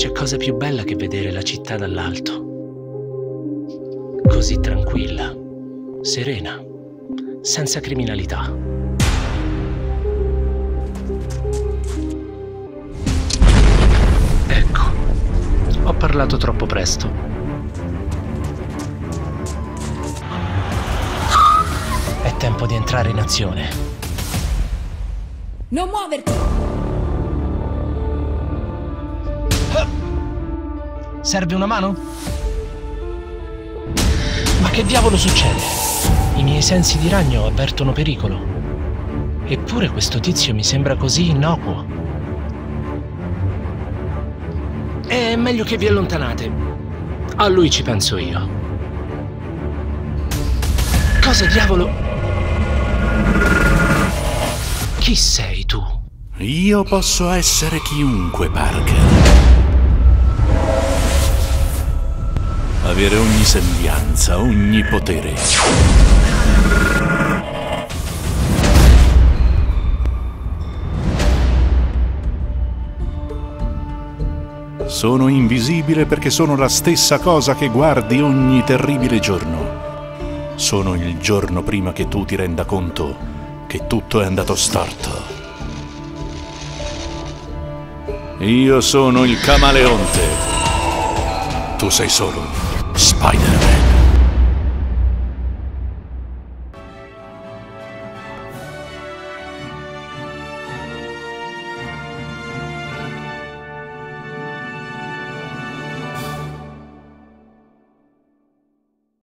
c'è cosa più bella che vedere la città dall'alto. Così tranquilla, serena, senza criminalità. Ecco, ho parlato troppo presto. È tempo di entrare in azione. Non muoverti! Serve una mano? Ma che diavolo succede? I miei sensi di ragno avvertono pericolo. Eppure questo tizio mi sembra così innocuo. È meglio che vi allontanate. A lui ci penso io. Cosa diavolo? Chi sei tu? Io posso essere chiunque, Parker. Avere ogni sembianza, ogni potere. Sono invisibile perché sono la stessa cosa che guardi ogni terribile giorno. Sono il giorno prima che tu ti renda conto che tutto è andato storto. Io sono il camaleonte. Tu sei solo Spider-Man.